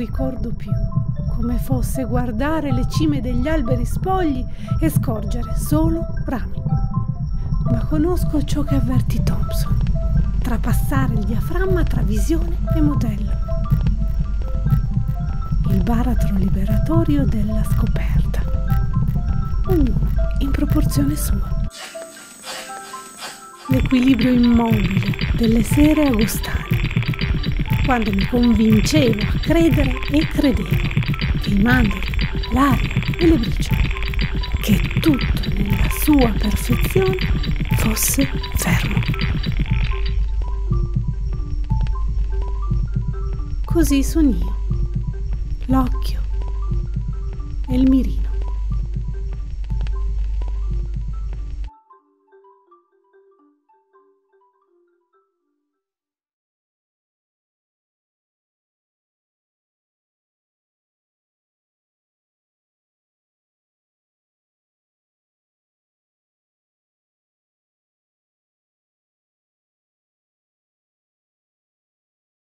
ricordo più come fosse guardare le cime degli alberi spogli e scorgere solo rami. Ma conosco ciò che avvertì Thompson, trapassare il diaframma tra visione e modello. Il baratro liberatorio della scoperta, ognuno in proporzione sua. L'equilibrio immobile delle sere agostane, quando mi convincevo a credere e credevo che i mandorli, l'aria e le briciole, che tutto nella sua perfezione fosse fermo. Così son io, l'occhio e il mirino.